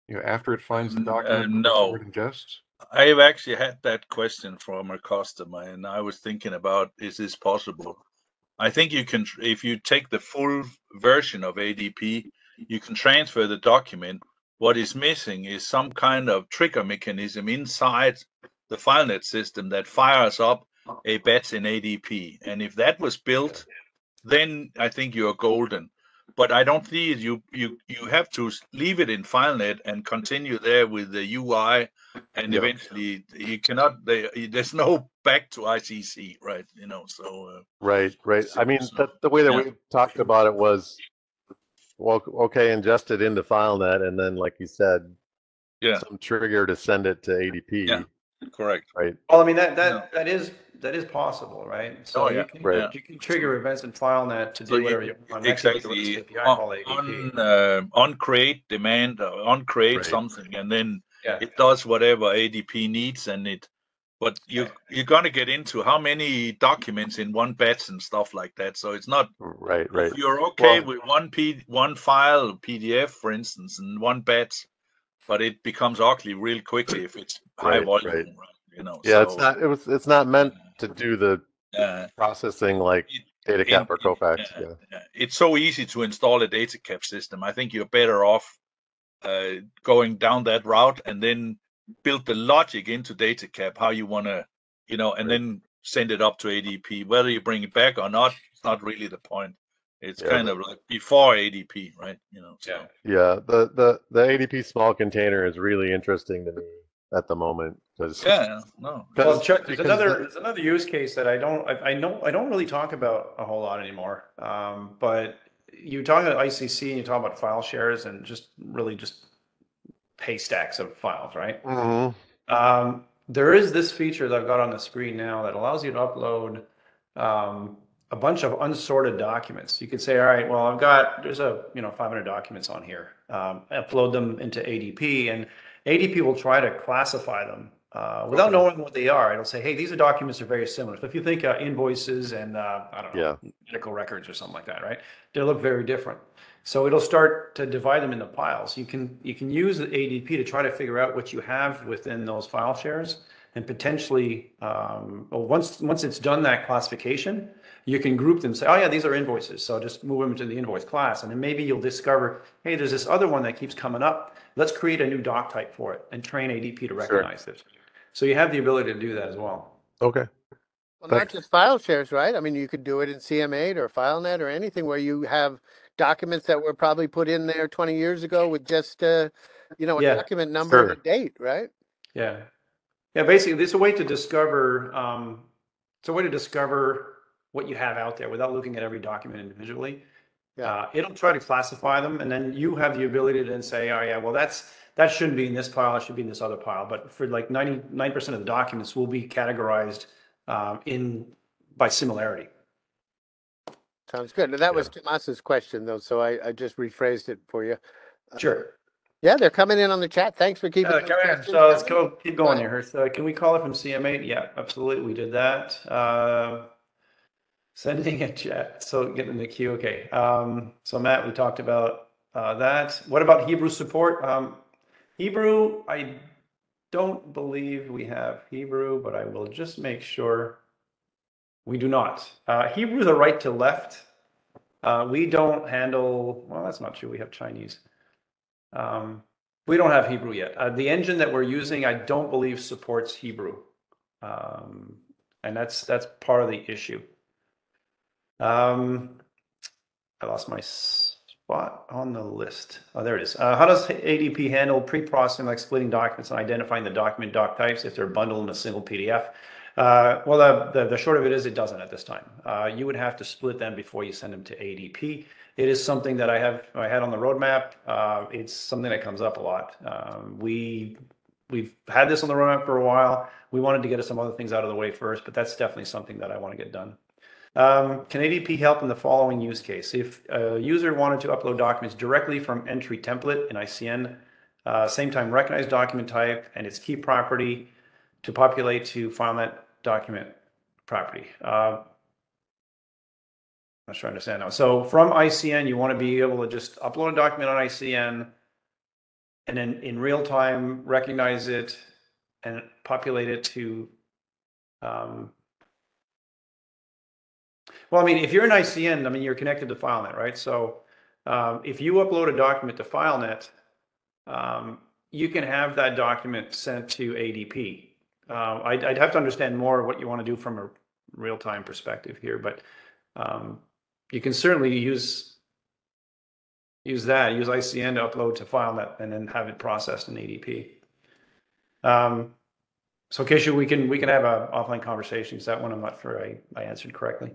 You know, after it finds the Mm, uh, document, no. before it ingests? I've actually had that question from a customer, and I was thinking about is this possible? I think you can, if you take the full version of ADP, you can transfer the document. What is missing is some kind of trigger mechanism inside the FileNet system that fires up a batch in ADP. And if that was built, then I think you're golden. But I don't see it. You you you have to leave it in FileNet and continue there with the UI, and Yeah. eventually you cannot. There, there's no back to ICC, right? You know, so uh, Right, right. I mean, So- the, the way that yeah. we talked about it was, well, okay, ingest it into FileNet, and then, like you said, Yeah. some trigger to send it to ADP. Yeah. correct. Right. Well, I mean, that, Yeah. that, that is, that is possible, right? So Oh, you can, Right. you can trigger events in FileNet to So do you- whatever you want. activate the Exactly. REST API call On, ADP. on, uh, on create demand, uh, on create Right. something, and then Yeah. it does whatever ADP needs, and it. But you you're gonna get into how many documents in one batch and stuff like that. So it's not Right, right. If you're okay Well- with one P one file PDF, for instance, and one batch, but it becomes ugly real quickly if it's high Right, volume, right. right. You know. Yeah, it's not, it was, it's not meant to do the uh, processing like It- DataCap or in- Kofax, yeah, yeah. yeah. It's so easy to install a DataCap system. I think you're better off uh, going down that route and then build the logic into DataCap, how you want to, you know, and Right. then send it up to ADP. Whether you bring it back or not, it's not really the point. It's Yeah, kind of like before ADP, right? You know, so. Yeah. Yeah, the, the, the ADP small container is really interesting to me at the moment, because. Yeah, no. Because- Well, Chuck, there's because another, there's another use case that I don't, I, I know, I don't really talk about a whole lot anymore. Um, but you talk about ICC and you talk about file shares and just really just pay stacks of files, right? Mhm. Um, there is this feature that I've got on the screen now that allows you to upload um, a bunch of unsorted documents. You could say, all right, well, I've got there's a you know 500 documents on here. Um, upload them into ADP, and ADP will try to classify them uh, without knowing what they are. It'll say, hey, these are documents are very similar. So if you think uh, invoices and uh, I don't know medical records or something like that, right? They look very different. So it'll start to divide them into piles. You can you can use the ADP to try to figure out what you have within those file shares, and potentially, um, well, once once it's done that classification, you can group them. Say, oh yeah, these are invoices. So just move them into the invoice class, and then maybe you'll discover, hey, there's this other one that keeps coming up. Let's create a new doc type for it and train ADP to recognize this. So you have the ability to do that as well. Okay, Well, not Thank- just file shares, right? I mean, you could do it in CM8 or FileNet or anything where you have documents that were probably put in there 20 years ago with just, uh, you know, a Yeah. document number and a date, right? Yeah. Yeah, basically, it's a way to discover, um, it's a way to discover what you have out there without looking at every document individually. Yeah. Uh, it'll try to classify them and then you have the ability to then say, oh yeah, well, that's, that shouldn't be in this pile, it should be in this other pile. But for like ninety-nine percent of the documents will be categorized, um, in, by similarity. Sounds good. And that was. Tomas's question though, so I, I just rephrased it for you. Uh, Sure. Yeah, they're coming in on the chat. Thanks for keeping. Uh, those come here. questions So let's coming. go, keep going here. So can we call it from CM8? Yeah, absolutely. We did that. Uh, sending a chat. So getting in the queue. Okay. Um, so Matt, we talked about uh, that. What about Hebrew support? Um, Hebrew, I don't believe we have Hebrew, but I will just make sure we do not. Uh, Hebrew, the right to left. Uh, we don't handle, well, that's not true. We have Chinese. Um, we don't have Hebrew yet. Uh, the engine that we're using, I don't believe supports Hebrew. Um, and that's, that's part of the issue. Um, I lost my spot on the list. Oh, there it is. Uh, how does ADP handle pre-processing, like splitting documents and identifying the document doc types if they're bundled in a single PDF? Uh, well, the, the, the short of it is it doesn't at this time. Uh, you would have to split them before you send them to ADP. It is something that I have, I had on the roadmap. Uh, it's something that comes up a lot. Um, we, we've had this on the roadmap for a while. We wanted to get some other things out of the way first, but that's definitely something that I want to get done. Um, can ADP help in the following use case? If a user wanted to upload documents directly from entry template in ICN, uh, same time recognize document type and its key property to populate to FileNet document property. Uh, I'm not sure I understand now. So from ICN, you want to be able to just upload a document on ICN and then in real time recognize it and populate it to um, well, I mean, if you're in ICN, I mean, you're connected to FileNet, right? So um, if you upload a document to FileNet, um, you can have that document sent to ADP. Uh, I'd, I'd have to understand more what you want to do from a real-time perspective here, but um, you can certainly use use that, use ICN to upload to FileNet and then have it processed in ADP. Um, so Kishu, we can we can have a offline conversation. Is that one I'm not sure I, I answered correctly.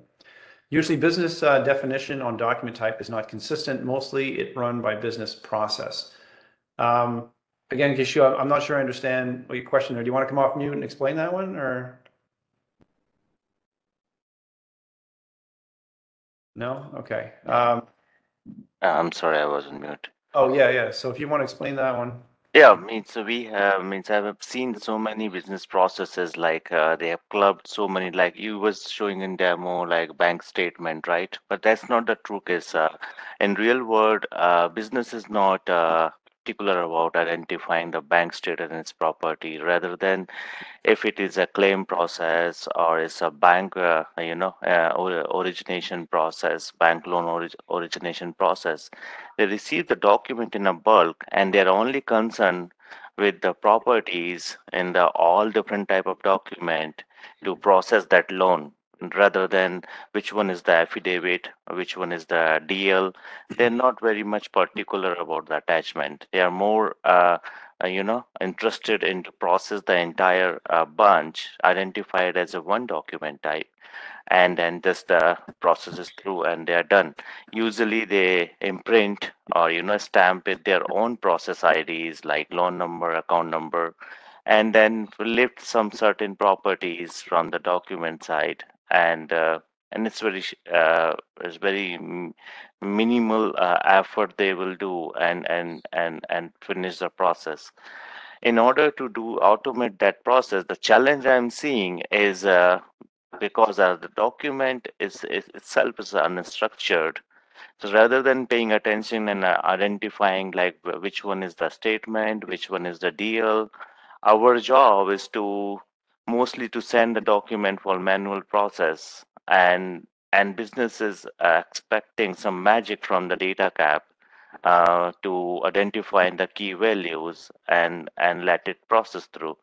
Usually business uh, definition on document type is not consistent. Mostly it run by business process. Um, again, Kishu, I'm not sure I understand what your question there. Do you want to come off mute and explain that one or? No? Okay. Um, Uh, I'm sorry, I was on mute. oh, yeah, yeah. So if you want to explain that one. Yeah, means we have means I've seen so many business processes like uh, they have clubbed so many like you was showing in demo like bank statement, right? But that's not the true case. Uh, in real world, uh, business is not uh, particular about identifying the bank statement and its property, rather than if it is a claim process or it's a bank, uh, you know, uh, origination process, bank loan orig- origination process. They receive the document in a bulk and they're only concerned with the properties in the all different type of document to process that loan rather than which one is the affidavit which one is the dl they're not very much particular about the attachment. They are more uh, uh, you know interested in to process the entire uh, bunch identified as a one document type and then just the process is through and they are done. Usually they imprint or you know stamp it their own process ids like loan number account number and then lift some certain properties from the document side and uh, and it's very uh, it's very minimal uh, effort they will do and and and and finish the process. In order to do automate that process the challenge i'm seeing is uh, because uh, the document is, is itself is unstructured. So rather than paying attention and uh, identifying like which one is the statement which one is the deal our job is to mostly to send the document for manual process and and businesses are expecting some magic from the DataCap uh, to identify the key values and and let it process through.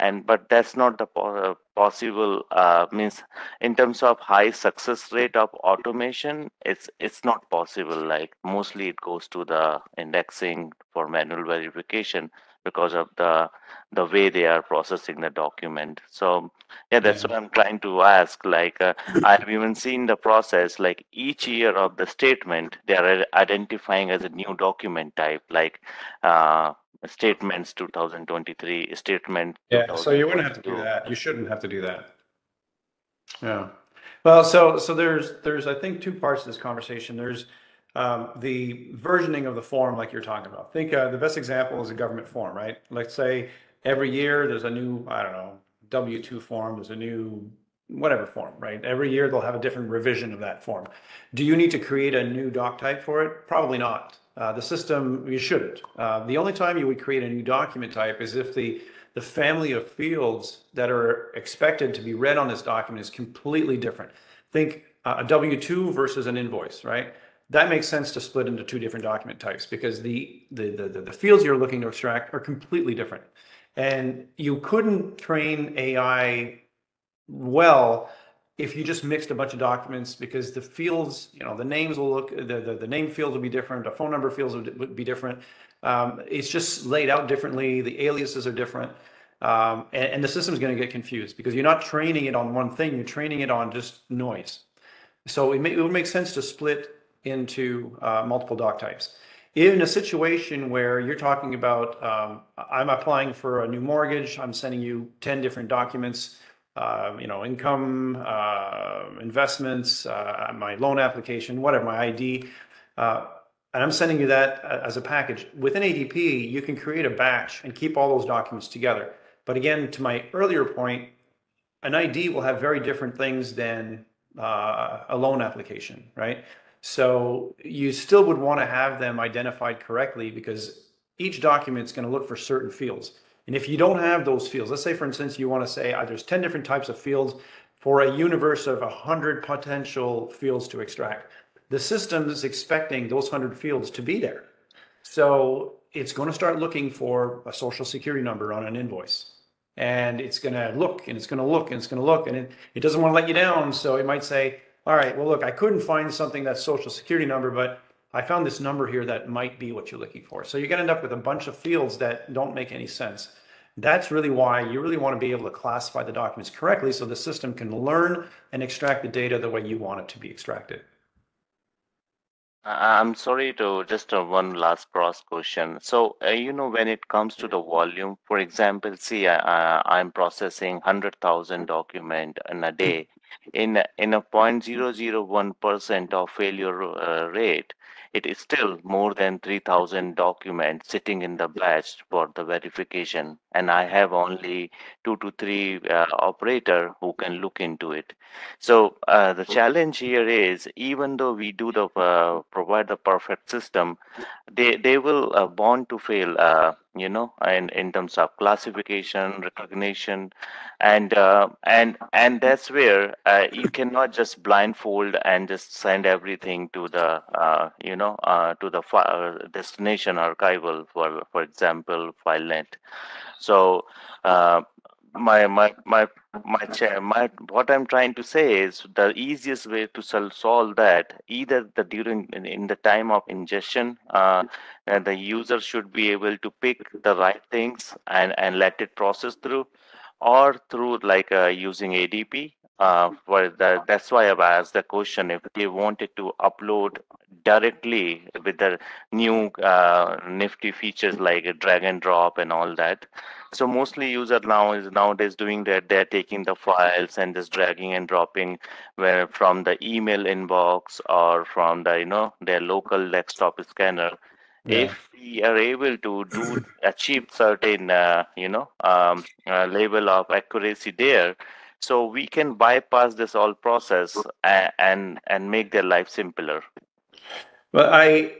And but that's not the po- uh, possible uh, means in terms of high success rate of automation it's it's not possible. Like mostly it goes to the indexing for manual verification because of the the way they are processing the document so yeah that's Yeah. what i'm trying to ask like uh, i've even seen the process like each year of the statement they are identifying as a new document type like uh, statements 2023 statement Yeah, so you wouldn't have to do that. You shouldn't have to do that. Yeah. Well, so so there's there's I think two parts to this conversation. There's um, the versioning of the form, like you're talking about. Think uh, the best example is a government form, right? Let's say every year there's a new I don't know W two form. There's a new whatever form, right? Every year they'll have a different revision of that form. Do you need to create a new doc type for it? Probably not. Uh, the system you shouldn't. Uh, the only time you would create a new document type is if the the family of fields that are expected to be read on this document is completely different. Think uh, a W-2 versus an invoice, right? That makes sense to split into two different document types because the, the, the, the- fields you're looking to extract are completely different. And you couldn't train AI well if you just mixed a bunch of documents because the fields, you know, the names will look, the, the, the name fields will be different, the phone number fields would, would be different. Um, it's just laid out differently. The aliases are different. Um, and, and the system's going to get confused because you're not training it on one thing, you're training it on just noise. So it, may, it would make sense to split into uh, multiple doc types. In a situation where you're talking about, um, I'm applying for a new mortgage, I'm sending you 10 different documents, uh, you know, income, uh, investments, uh, my loan application, whatever, my ID. Uh, and I'm sending you that uh, as a package. Within ADP, you can create a batch and keep all those documents together. But again, to my earlier point, an ID will have very different things than uh, a loan application, right? So you still would want to have them identified correctly because each document is going to look for certain fields. And if you don't have those fields, let's say, for instance, you want to say uh, there's 10 different types of fields for a universe of 100 potential fields to extract. The system is expecting those 100 fields to be there. So it's going to start looking for a social security number on an invoice. and it's going to look and it's going to look and it's going to look and it, it doesn't want to let you down. So it might say, all right, well, look, I couldn't find something that's social security number, but I found this number here that might be what you're looking for. So you're to end up with a bunch of fields that don't make any sense. That's really why you really want to be able to classify the documents correctly so the system can learn and extract the data the way you want it to be extracted. I- I'm sorry to just uh, one last cross question. So, uh, you know, when it comes to the volume, for example, see, I, I- I'm processing 100,000 document in a day. In a- in a 0.001% of failure uh, rate, it is still more than 3,000 documents sitting in the batch for the verification. And I have only two to three uh, operator who can look into it. So uh, the challenge here is even though we do the uh, provide the perfect system, they they will uh, bound to fail. Uh, you know, in in terms of classification, recognition, and uh, and and that's where uh, you cannot just blindfold and just send everything to the uh, you know uh, to the destination archival for for example filenet. So. Uh, my my my my cha- my what i'm trying to say is the easiest way to sol- solve that either the during in, the time of ingestion uh, the user should be able to pick the right things and and let it process through or through like uh, using adp uh, the, that's why I've asked the question if they wanted to upload directly with the new uh, nifty features like a drag and drop and all that. So mostly user now is nowadays doing that. They're taking the files and just dragging and dropping where from the email inbox or from the you know their local desktop scanner. Yeah. If we are able to do achieve certain uh, you know um, uh, level of accuracy there, so we can bypass this whole process and and, and make their life simpler. But I,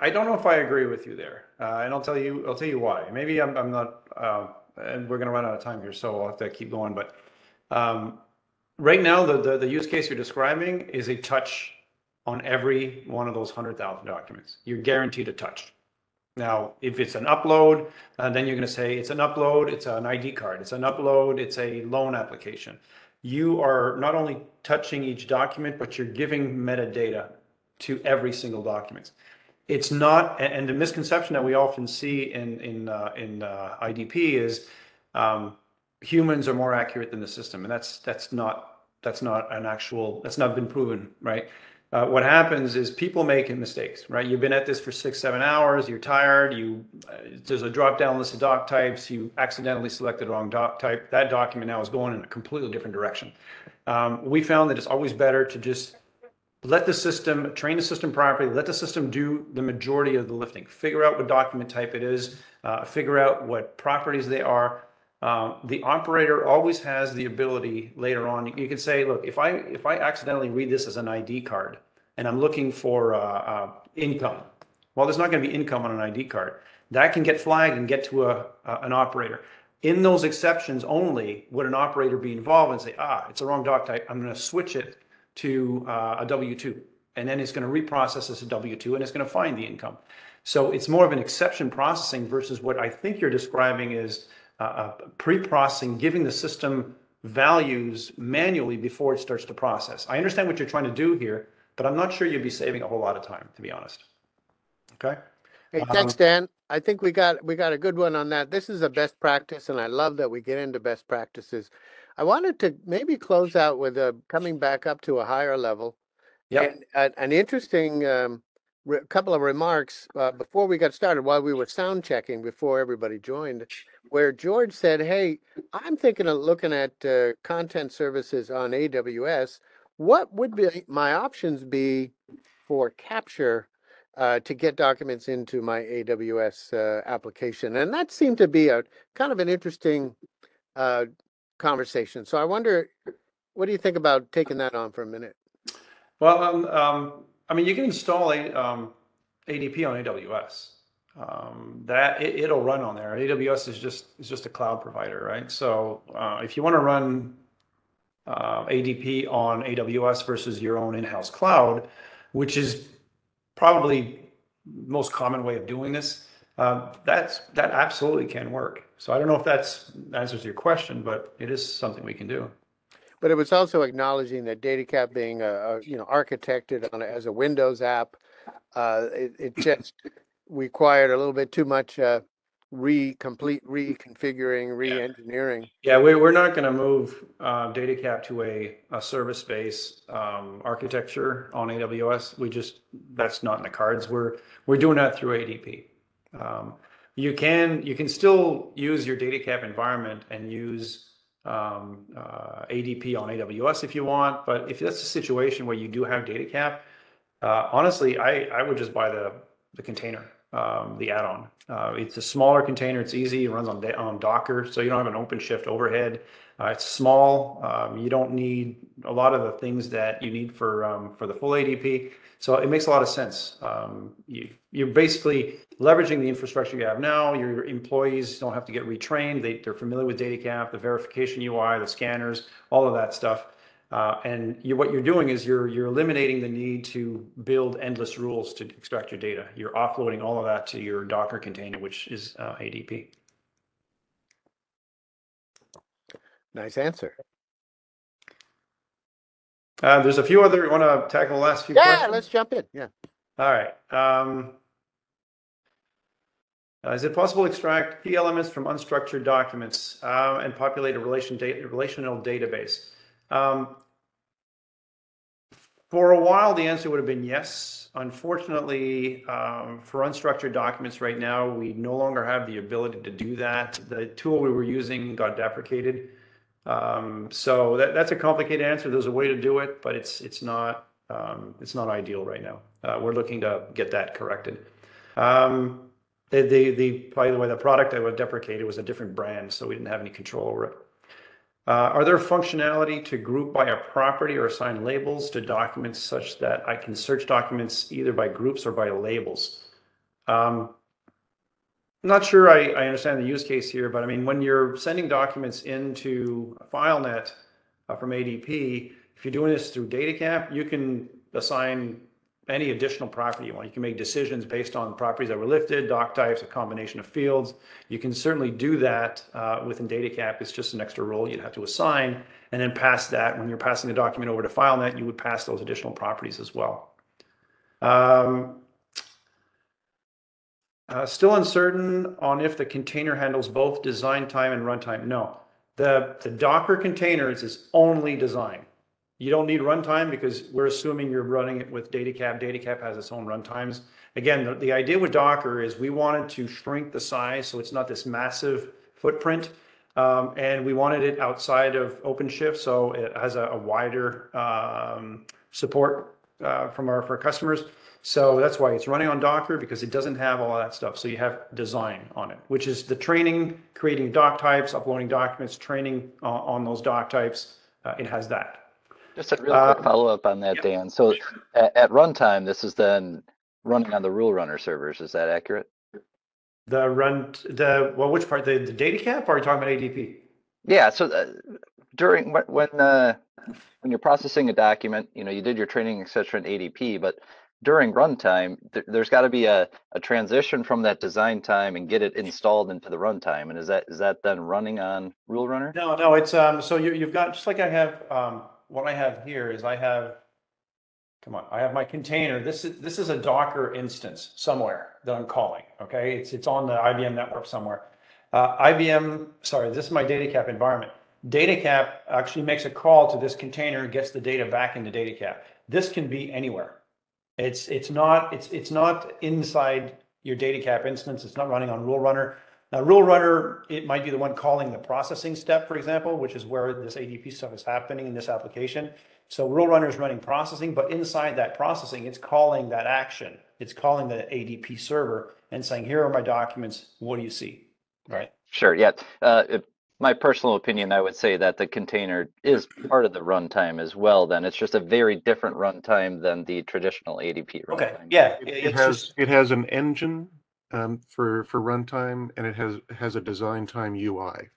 I don't know if I agree with you there, uh, and I'll tell you. I'll tell you why. Maybe I'm, I'm not, uh, and we're going to run out of time here, so I'll have to keep going. But um, right now, the, the the use case you're describing is a touch on every one of those hundred thousand documents. You're guaranteed a touch. Now, if it's an upload, uh, then you're going to say it's an upload, it's an ID card, it's an upload, it's a loan application. You are not only touching each document, but you're giving metadata to every single document. It's not, and, the misconception that we often see in in uh, in uh, IDP is um, humans are more accurate than the system, and that's that's not that's not an actual that's not been proven, right? Uh, what happens is people make mistakes, right? You've been at this for six, seven hours. You're tired. You uh, there's a drop down list of doc types. You accidentally selected the wrong doc type. That document now is going in a completely different direction. Um, we found that it's always better to just let the system train the system properly let the system do the majority of the lifting. Figure out what document type it is uh, figure out what properties they are. Um, the operator always has the ability later on you can say look if i if i accidentally read this as an id card and i'm looking for uh, uh, income well there's not going to be income on an id card. That can get flagged and get to a, an operator. In those exceptions only would an operator be involved and say ah it's a wrong doc type. I'm going to switch it to uh, a W-2. And then it's going to reprocess as a W-2 and it's going to find the income. So it's more of an exception processing versus what I think you're describing is uh, pre-processing, giving the system values manually before it starts to process. I understand what you're trying to do here, but I'm not sure you'd be saving a whole lot of time, to be honest. Okay. Hey, thanks, Um, Dan. I think we got we got a good one on that. This is a best practice, and I love that we get into best practices. I wanted to maybe close out with a coming back up to a higher level. And an, an interesting um, re- couple of remarks uh, before we got started, while we were sound checking before everybody joined, where George said, "Hey, I'm thinking of looking at uh, content services on AWS. What would be my options be for capture uh, to get documents into my AWS uh, application?" And that seemed to be a kind of an interesting uh, conversation. So I wonder, what do you think about taking that on for a minute? Well, um, um, I mean, you can install a, um, ADP on AWS. Um, that it, it'll run on there. AWS is just is just a cloud provider, right? So uh, if you want to run uh, ADP on AWS versus your own in-house cloud, which is probably most common way of doing this, uh, that's that absolutely can work. So I don't know if that's answers your question, but it is something we can do. But it was also acknowledging that DataCap being a, a you know architected on a, as a Windows app, uh, it, it just required a little bit too much uh, re complete reconfiguring, re-engineering. Yeah, we, we're not going to move uh, DataCap to a, a service-based um, architecture on AWS. We just, that's not in the cards. We're, we're doing that through ADP. Um, you can, you can still use your DataCap environment and use um, uh, ADP on AWS if you want, but if that's a situation where you do have DataCap, uh, honestly, I, I would just buy the, the container um, the add-on. Uh, it's a smaller container. It's easy. It runs on, on Docker, so you don't have an OpenShift overhead. Uh, it's small. Um, you don't need a lot of the things that you need for um, for the full ADP. So it makes a lot of sense. Um, you, you're basically leveraging the infrastructure you have now. Your employees don't have to get retrained. They, they're familiar with DataCap, the verification UI, the scanners, all of that stuff. Uh, and you, what you're doing is you're you're eliminating the need to build endless rules to extract your data. You're offloading all of that to your Docker container, which is uh, ADP. Nice answer. Uh, there's a few other. You want to tackle the last few Yeah, questions? let's jump in. Yeah. All right. Um, uh, is it possible to extract key elements from unstructured documents uh, and populate a relation data, relational database? Um, for a while, the answer would have been yes. Unfortunately, um, for unstructured documents right now, we no longer have the ability to do that. The tool we were using got deprecated. Um, so that, that's a complicated answer. There's a way to do it, but it's it's not um, it's not ideal right now. Uh, we're looking to get that corrected. Um, the, the, the, by the way, the product that was deprecated was a different brand, so we didn't have any control over it. Uh, are there functionality to group by a property or assign labels to documents such that I can search documents either by groups or by labels? Um, I'm not sure I, I understand the use case here, but I mean, when you're sending documents into FileNet uh, from ADP, if you're doing this through DataCap, you can assign any additional property you want. You can make decisions based on properties that were lifted, doc types, a combination of fields. You can certainly do that uh, within DataCap. It's just an extra role you'd have to assign and then pass that. When you're passing the document over to FileNet, you would pass those additional properties as well. Um, uh, still uncertain on if the container handles both design time and runtime. No, the, the Docker containers is only design. You don't need runtime because we're assuming you're running it with DataCap. DataCap has its own runtimes. Again, the, the idea with Docker is we wanted to shrink the size so it's not this massive footprint. Um, and we wanted it outside of OpenShift, so it has a, a wider um, support uh, from our for customers. So that's why it's running on Docker because it doesn't have all that stuff. So you have design on it, which is the training, creating doc types, uploading documents, training uh, on those doc types. Uh, it has that. Just a real Uh, quick follow-up on that, yeah. Dan. So at, at runtime, this is then running on the rule runner servers. Is that accurate? The run, the, well, which part, the, the DataCap, or are you talking about ADP? Yeah, so uh, during when when uh, when you're processing a document, you know, you did your training, etc., cetera, in ADP, but during runtime, th- there's got to be a, a transition from that design time and get it installed into the runtime. And is that is that then running on Rule Runner? No, no, it's, um, so you, you've got, just like I have, um, what I have here is I have, come on, I have my container. This is, this is a Docker instance somewhere that I'm calling, okay? It's, it's on the IBM network somewhere. Uh, IBM, sorry, this is my DataCap environment. DataCap actually makes a call to this container, and gets the data back into DataCap. This can be anywhere. It's, it's not, it's, it's not inside your DataCap instance. It's not running on Rule Runner. Now, Rule Runner, it might be the one calling the processing step, for example, which is where this ADP stuff is happening in this application. So Rule Runner is running processing, but inside that processing, it's calling that action. It's calling the ADP server and saying, here are my documents. What do you see? Right? Sure. Yeah. Uh, my personal opinion, I would say that the container is part of the runtime as well. Then it's just a very different runtime than the traditional ADP runtime. Okay. Yeah. It, it has just- it has an engine um, for for runtime, and it has has a design time UI.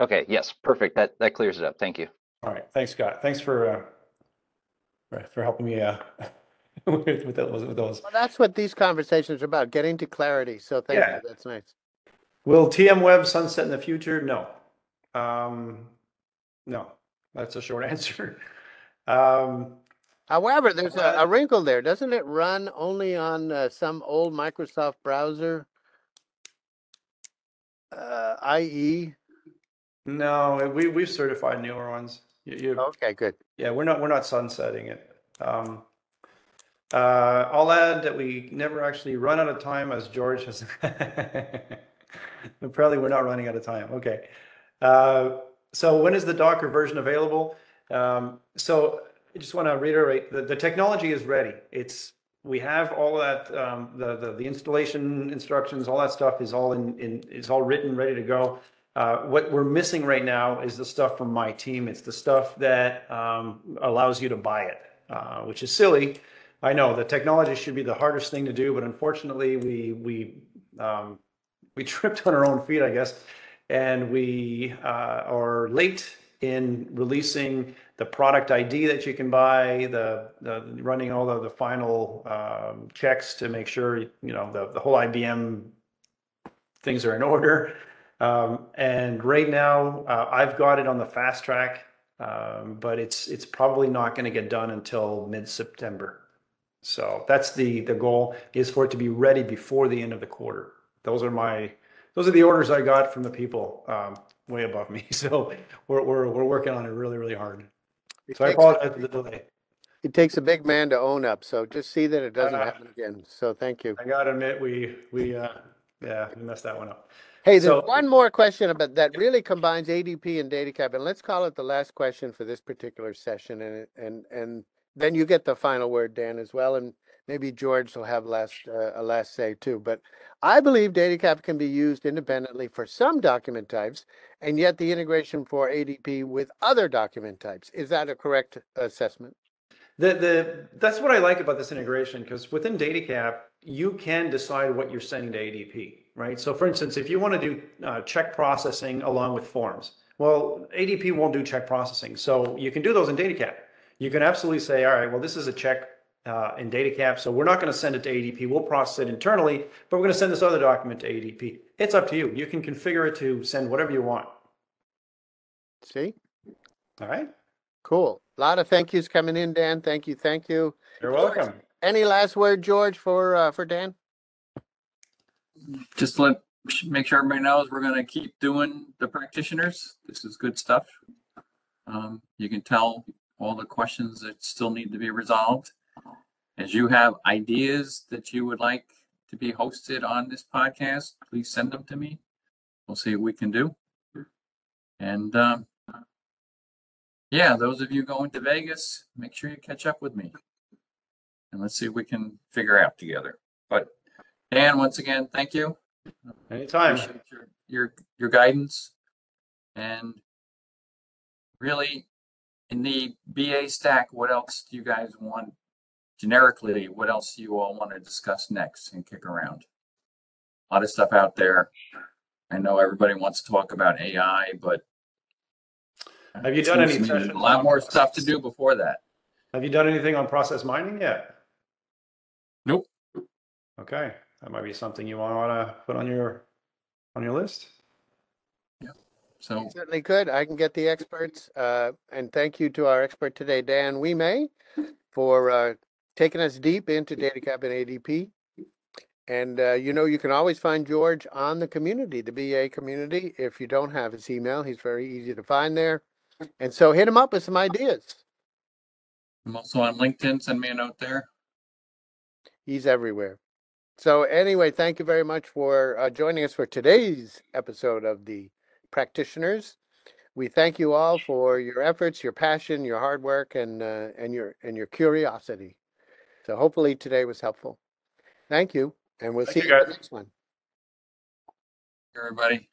Okay. Yes. Perfect. That that clears it up. Thank you. All right. Thanks, Scott. Thanks for, uh, for- for helping me, uh, with, with those, with those. Well, that's what these conversations are about, getting to clarity. So thank Yeah. you. That's nice. Will TM Web sunset in the future? No. Um, no, that's a short answer. Um, However, there's a, a wrinkle there. Doesn't it run only on uh, some old Microsoft browser? Uh, IE. no, we, we've certified newer ones. You, you, Okay, good. Yeah, we're not, we're not sunsetting it. Um, uh, I'll add that we never actually run out of time as George has. Apparently, we're not running out of time. Okay. Uh, so when is the Docker version available? Um, so Just want to reiterate the, the technology is ready. It's we have all that um, the, the the installation instructions, all that stuff is all in in is all written, ready to go. Uh, what we're missing right now is the stuff from my team. It's the stuff that um, allows you to buy it, uh, which is silly. I know the technology should be the hardest thing to do, but unfortunately, we we um, we tripped on our own feet, I guess, and we uh, are late in releasing the product ID that you can buy, the, the running all of the final um, checks to make sure you know the, the whole IBM things are in order. Um, and right now, uh, I've got it on the fast track, um, but it's it's probably not going to get done until mid September. So that's the the goal is for it to be ready before the end of the quarter. Those are my those are the orders I got from the people um, way above me. So we're we're we're working on it really really hard. It So I takes- apologize for the delay. It takes a big man to own up, so just see that it doesn't Uh, happen again. So thank you. I gotta admit we we uh, yeah we messed that one up. Hey, there's So- one more question about that really combines ADP and DataCap, and let's call it the last question for this particular session, and and and then you get the final word, Dan, as well, and maybe George will have last uh, a last say too. But I believe DataCap can be used independently for some document types, and yet the integration for ADP with other document types is that a correct assessment? The the that's what I like about this integration because within DataCap you can decide what you're sending to ADP, right? So for instance, if you want to do uh, check processing along with forms, well, ADP won't do check processing, so you can do those in DataCap. You can absolutely say, all right, well, this is a check uh, in DataCap, so we're not going to send it to ADP. We'll process it internally, but we're going to send this other document to ADP. It's up to you. You can configure it to send whatever you want. See, All right. cool. A lot of thank yous coming in, Dan. Thank you, thank you. You're welcome. Any last word, George, for uh, for Dan? just let, make sure everybody knows we're gonna keep doing the practitioners. This is good stuff. Um, you can tell all the questions that still need to be resolved. As you have ideas that you would like to be hosted on this podcast, please send them to me. We'll see what we can do. And, um, yeah, those of you going to Vegas, make sure you catch up with me. And let's see if we can figure out together. But Dan, once again, thank you. Anytime. Appreciate your, your, your guidance. And really, in the BA stack, what else do you guys want? Generically, what else do you all want to discuss next and kick around? A lot of stuff out there. I know everybody wants to talk about AI, but Have you done any seems to me there's sessions A lot on more stuff to do before that. Have you done anything on process mining yet? Nope. Okay, that might be something you want to put on your on your list. Yeah. So Certainly could. I can get the experts. Uh, and thank you to our expert today, Dan Ouimet, for uh, taking us deep into DataCap and ADP. And uh, you know, you can always find George on the community, the BA community. If you don't have his email, he's very easy to find there. And so hit him up with some ideas. I'm also on LinkedIn. Send me a note there. He's everywhere. So anyway, thank you very much for uh, joining us for today's episode of the Practitioners. We thank you all for your efforts, your passion, your hard work, and uh, and your and your curiosity. So hopefully today was helpful. Thank you, and we'll Thank see you, you in the guys. next one. Everybody.